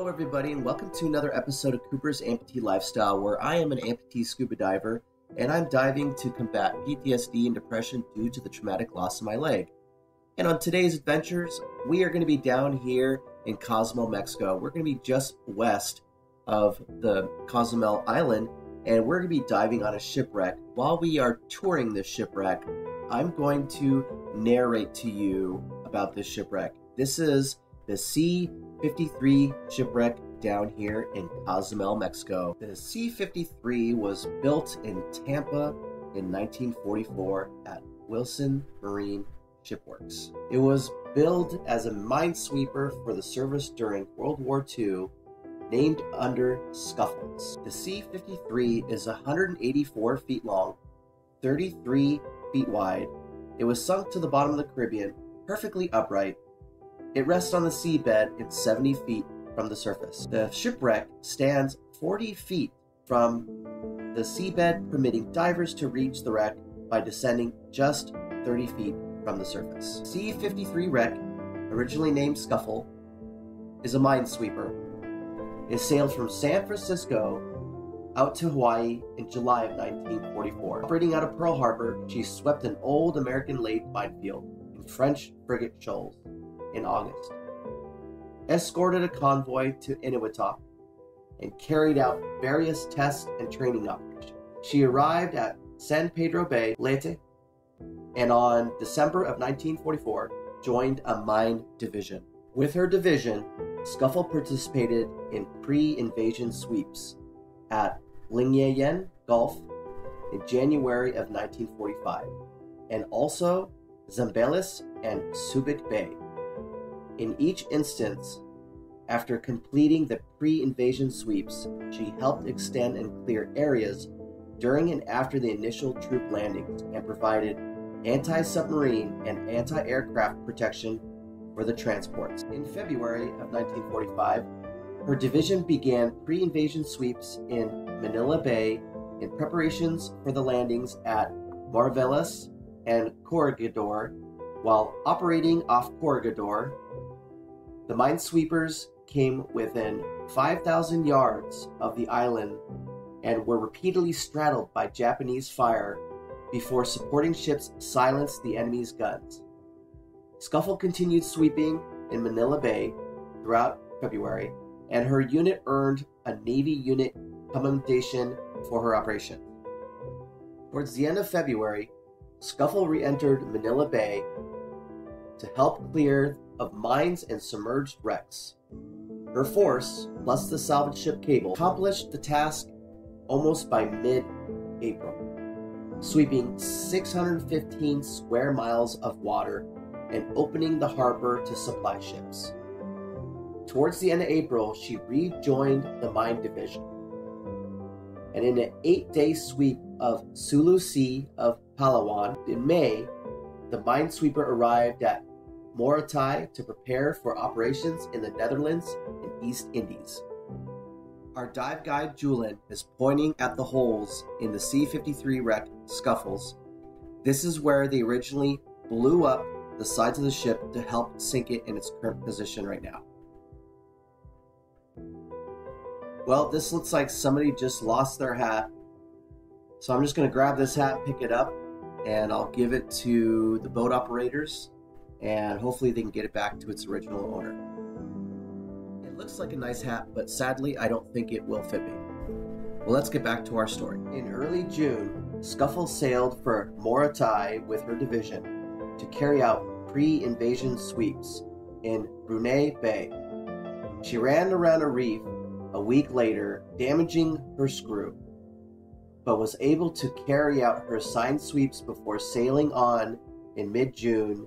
Hello, everybody, and welcome to another episode of Cooper's Amputee Lifestyle, where I am an amputee scuba diver and I'm diving to combat PTSD and depression due to the traumatic loss of my leg. And on today's adventures, we are going to be down here in Cozumel, Mexico. We're going to be just west of the Cozumel Island, and we're going to be diving on a shipwreck. While we are touring this shipwreck, I'm going to narrate to you about this shipwreck. This is the C 53 shipwreck down here in Cozumel, Mexico. The C 53 was built in Tampa in 1944 at Wilson Marine Shipworks. It was billed as a minesweeper for the service during World War II, named under Scuffles. The C 53 is 184 feet long, 33 feet wide. It was sunk to the bottom of the Caribbean, perfectly upright. It rests on the seabed in 70 feet from the surface. The shipwreck stands 40 feet from the seabed, permitting divers to reach the wreck by descending just 30 feet from the surface. C 53 wreck, originally named Scuffle, is a minesweeper. It sailed from San Francisco out to Hawaii in July of 1944. Operating out of Pearl Harbor, she swept an old American laid minefield in French frigate shoals in August, escorted a convoy to Eniwetok, and carried out various tests and training operations. She arrived at San Pedro Bay, Leyte, and on December of 1944 joined a mine division. With her division, Scuffle participated in pre-invasion sweeps at Lingayen Gulf in January of 1945, and also Zambales and Subic Bay. In each instance, after completing the pre-invasion sweeps, she helped extend and clear areas during and after the initial troop landings and provided anti-submarine and anti-aircraft protection for the transports. In February of 1945, her division began pre-invasion sweeps in Manila Bay in preparations for the landings at Mariveles and Corregidor. While operating off Corregidor, the minesweepers came within 5,000 yards of the island and were repeatedly straddled by Japanese fire before supporting ships silenced the enemy's guns. Scuffle continued sweeping in Manila Bay throughout February, and her unit earned a Navy unit commendation for her operation. Towards the end of February, Scuffle re entered Manila Bay to help clear of mines and submerged wrecks. Her force, plus the salvage ship cable, accomplished the task almost by mid April, sweeping 615 square miles of water and opening the harbor to supply ships. Towards the end of April, she rejoined the mine division. And in an eight day sweep of Sulu Sea of Palawan in May, the minesweeper arrived at Morotai to prepare for operations in the Netherlands and East Indies. Our dive guide Julian is pointing at the holes in the C 53 wreck scuffles. This is where they originally blew up the sides of the ship to help sink it in its current position right now. Well, this looks like somebody just lost their hat. So I'm just going to grab this hat, pick it up, and I'll give it to the boat operators and hopefully they can get it back to its original owner. It looks like a nice hat, but sadly, I don't think it will fit me. Well, let's get back to our story. In early June, Scuffle sailed for Morotai with her division to carry out pre invasion sweeps in Brunei Bay. She ran around a reef a week later, damaging her screw, but was able to carry out her assigned sweeps before sailing on in mid June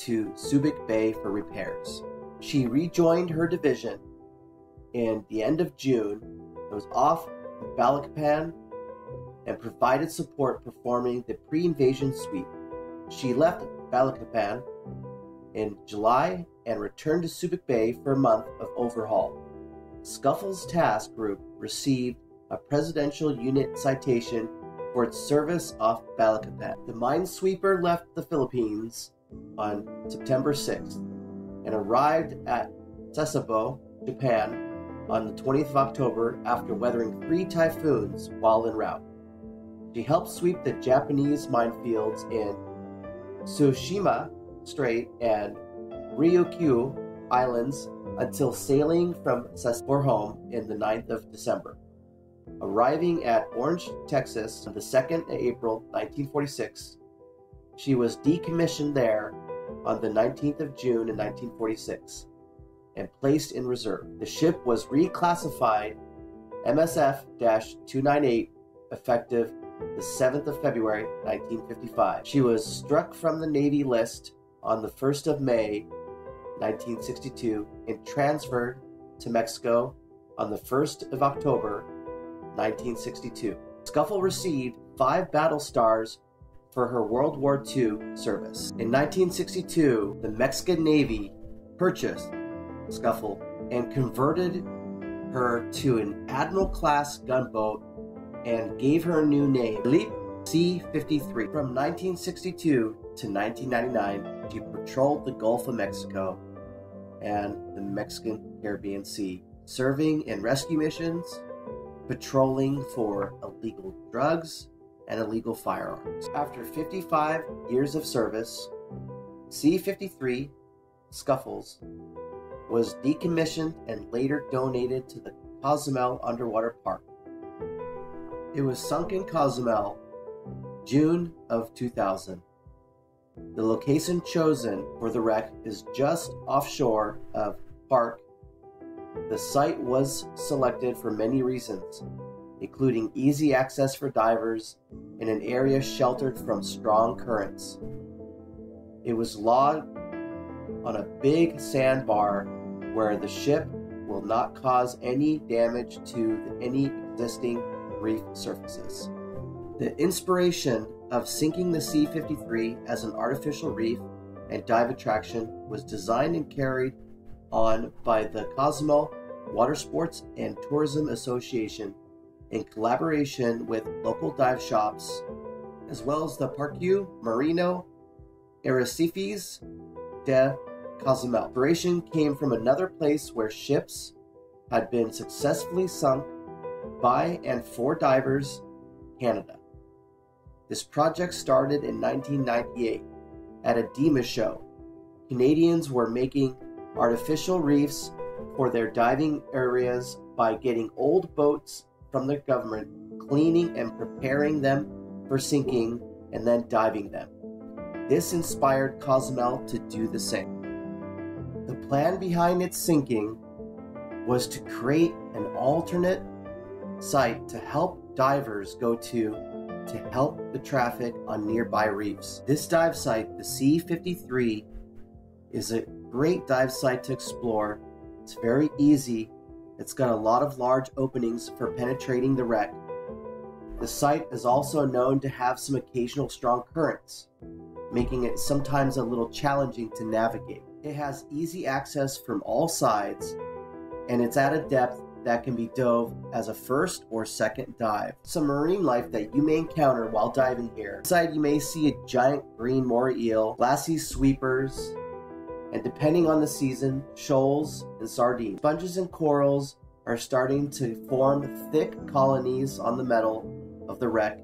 to Subic Bay for repairs. She rejoined her division in the end of June and was off Balikpapan and provided support performing the pre-invasion sweep. She left Balikpapan in July and returned to Subic Bay for a month of overhaul. Scuffle's task group received a Presidential Unit citation for its service off Balikpapan. The minesweeper left the Philippines on September 6th and arrived at Sasebo, Japan on the 20th of October after weathering three typhoons while en route. She helped sweep the Japanese minefields in Tsushima Strait and Ryukyu Islands until sailing from Sasebo home in the 9th of December. Arriving at Orange, Texas on the 2nd of April 1946, she was decommissioned there on the 19th of June in 1946 and placed in reserve. The ship was reclassified MSF 298 effective the 7th of February 1955. She was struck from the Navy list on the 1st of May 1962 and transferred to Mexico on the 1st of October 1962. Scuffle received five battle stars for her World War II service. In 1962, the Mexican Navy purchased Scuffle and converted her to an Admiral class gunboat and gave her a new name, Leap C 53. From 1962 to 1999, she patrolled the Gulf of Mexico and the Mexican Caribbean Sea, serving in rescue missions, patrolling for illegal drugs and illegal firearms. After 55 years of service, C 53 Scuffles was decommissioned and later donated to the Cozumel Underwater Park. It was sunk in Cozumel, June of 2000. The location chosen for the wreck is just offshore of Park. The site was selected for many reasons, including easy access for divers in an area sheltered from strong currents. It was logged on a big sandbar where the ship will not cause any damage to any existing reef surfaces. The inspiration of sinking the C 53 as an artificial reef and dive attraction was designed and carried on by the Cozumel Water Sports and Tourism Association in collaboration with local dive shops, as well as the Parque Marino Arrecifes de Cozumel. Inspiration came from another place where ships had been successfully sunk by and for divers, Canada. This project started in 1998 at a DEMA show. Canadians were making artificial reefs for their diving areas by getting old boats from the government, cleaning and preparing them for sinking, and then diving them. This inspired Cozumel to do the same. The plan behind its sinking was to create an alternate site to help divers go to to help the traffic on nearby reefs. This dive site, the C53, is a great dive site to explore. It's very easy. It's got a lot of large openings for penetrating the wreck. The site is also known to have some occasional strong currents, making it sometimes a little challenging to navigate. It has easy access from all sides, and it's at a depth that can be dove as a first or second dive. Some marine life that you may encounter while diving here. Inside, you may see a giant green moray eel, glassy sweepers, and depending on the season, shoals and sardines. Sponges and corals are starting to form thick colonies on the metal of the wreck.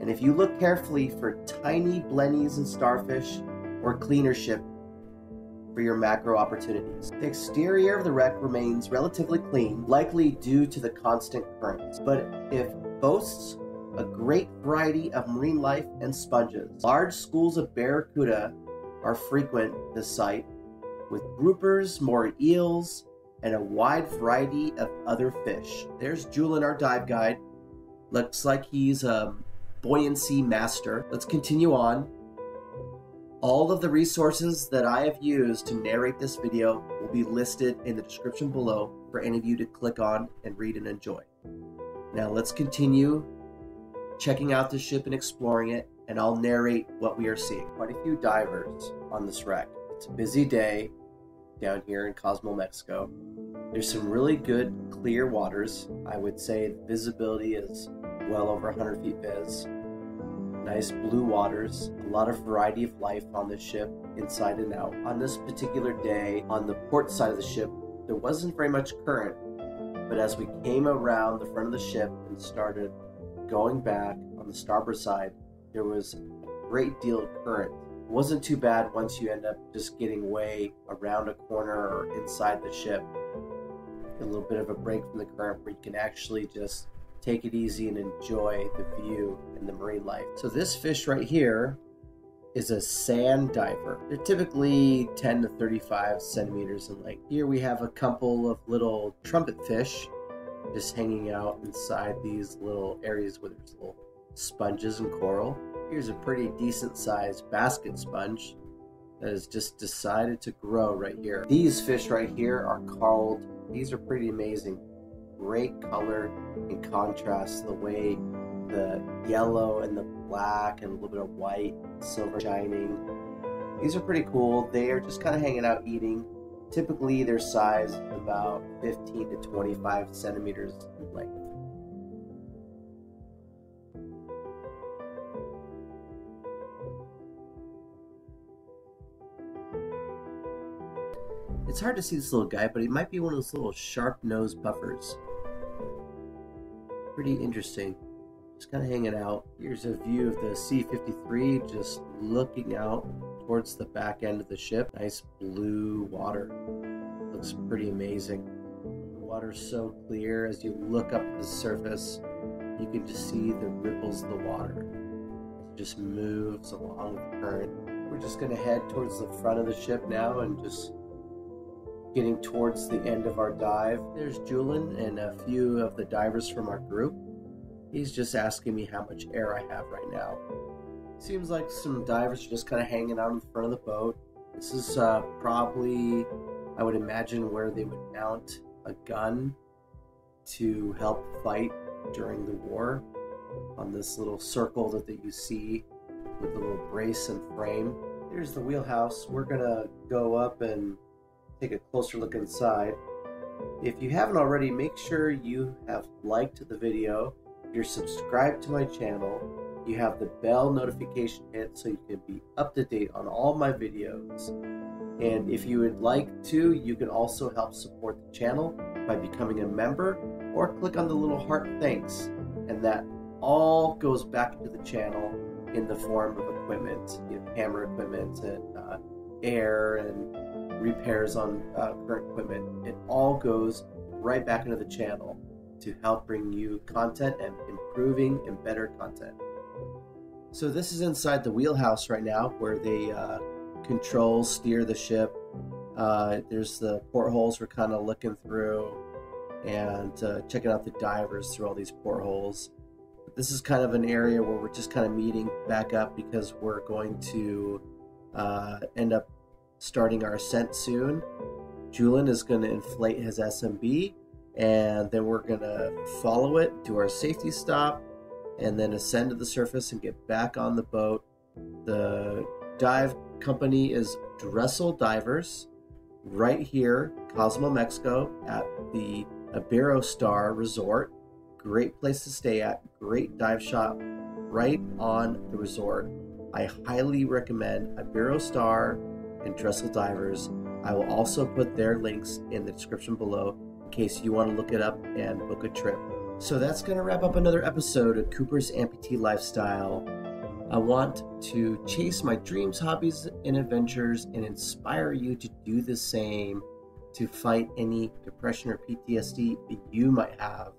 And if you look carefully for tiny blennies and starfish or cleaner ship, for your macro opportunities. The exterior of the wreck remains relatively clean, likely due to the constant currents, but it boasts a great variety of marine life and sponges. Large schools of barracuda are frequent this site, with groupers, moray eels, and a wide variety of other fish. There's Julian, our dive guide. Looks like he's a buoyancy master. Let's continue on. All of the resources that I have used to narrate this video will be listed in the description below for any of you to click on and read and enjoy. Now let's continue checking out the ship and exploring it, and I'll narrate what we are seeing. Quite a few divers on this wreck. It's a busy day down here in Cozumel, Mexico. There's some really good clear waters. I would say visibility is well over 100 feet vis nice blue waters, a lot of variety of life on the ship, inside and out. On this particular day, on the port side of the ship, there wasn't very much current, But as we came around the front of the ship and started going back on the starboard side, there was a great deal of current. It wasn't too bad once you end up just getting way around a corner or inside the ship. A little bit of a break from the current where you can actually just take it easy and enjoy the view and the marine life. So this fish right here is a sand diver. They're typically 10 to 35 centimeters in length. Here we have a couple of little trumpet fish just hanging out inside these little areas where there's little sponges and coral. Here's a pretty decent sized basket sponge that has just decided to grow right here. These fish right here are called, these are pretty amazing. Great color and contrast, the way the yellow and the black and a little bit of white, silver shining. These are pretty cool. They are just kind of hanging out eating. Typically, their size about 15 to 25 centimeters in length. It's hard to see this little guy, but he might be one of those little sharp-nosed puffers. Pretty interesting just kind of hanging out. Here's a view of the C-53 just looking out towards the back end of the ship. Nice blue water. Looks pretty amazing. The water's so clear as you look up the surface, you can just see the ripples of the water. It just moves along the current. We're just going to head towards the front of the ship now and just getting towards the end of our dive. There's Julian and a few of the divers from our group. He's just asking me how much air I have right now. Seems like some divers are just kind of hanging out in front of the boat. This is uh, probably, I would imagine, where they would mount a gun to help fight during the war on this little circle that, that you see with the little brace and frame. Here's the wheelhouse. We're gonna go up and take a closer look inside. If you haven't already, make sure you have liked the video you're subscribed to my channel, you have the bell notification hit so you can be up to date on all my videos. And if you would like to, you can also help support the channel by becoming a member or click on the little heart thanks. And that all goes back into the channel in the form of equipment, you know, camera equipment and uh, air and repairs on uh, current equipment. It all goes right back into the channel to help bring you content and improving and better content. So this is inside the wheelhouse right now where they uh, control, steer the ship. Uh, there's the portholes we're kind of looking through and uh, checking out the divers through all these portholes. This is kind of an area where we're just kind of meeting back up because we're going to uh, end up starting our ascent soon. Julian is going to inflate his SMB and then we're gonna follow it, do our safety stop, and then ascend to the surface and get back on the boat. The dive company is Dressel Divers, right here, Cozumel, Mexico, at the Iberostar Resort. Great place to stay at, great dive shop right on the resort. I highly recommend Iberostar and Dressel Divers. I will also put their links in the description below in case you want to look it up and book a trip. So that's going to wrap up another episode of Cooper's Amputee Lifestyle. I want to chase my dreams, hobbies, and adventures and inspire you to do the same to fight any depression or PTSD that you might have.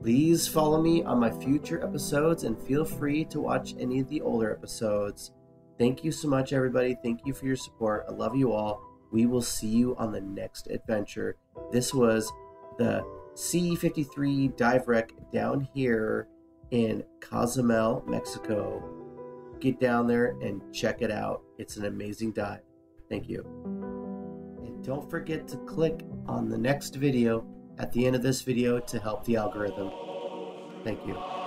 Please follow me on my future episodes and feel free to watch any of the older episodes. Thank you so much, everybody. Thank you for your support. I love you all. We will see you on the next adventure. This was the C 53 dive wreck down here in Cozumel, Mexico. Get down there and check it out. It's an amazing dive. Thank you. And don't forget to click on the next video at the end of this video to help the algorithm. Thank you.